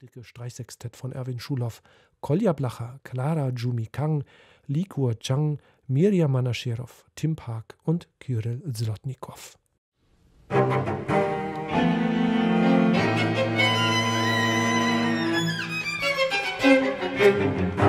dicke Streichsextett von Erwin Schulhoff, Kolja Blacher, Clara Jumi Kang, Likur Chang, Mirjam Manascherow, Tim Park und Kyrill Zlotnikov. Musik